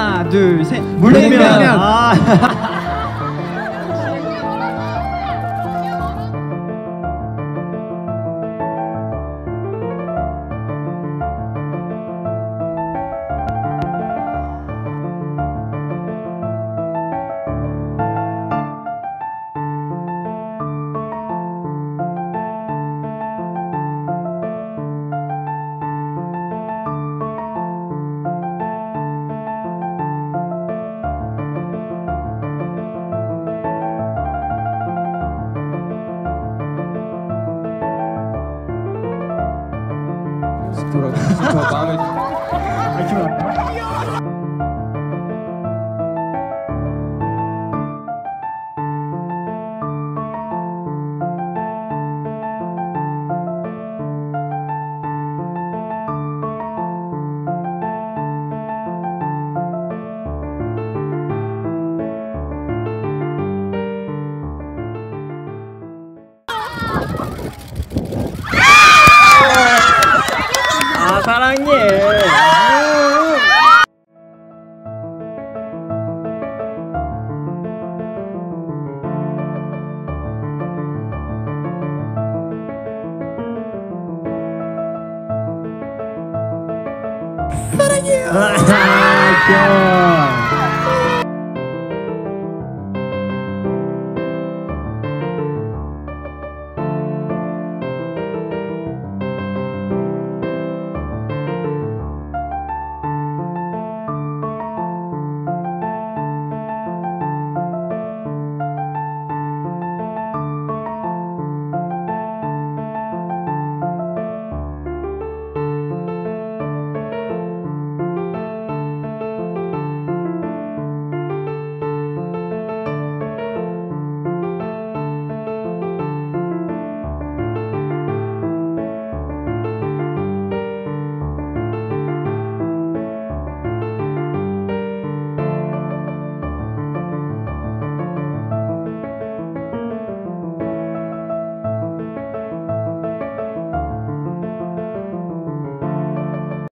하나, 둘, 셋. 물냉면. 아. 돌아 저 마음에 사랑해. 사랑해요. 아, 귀여워.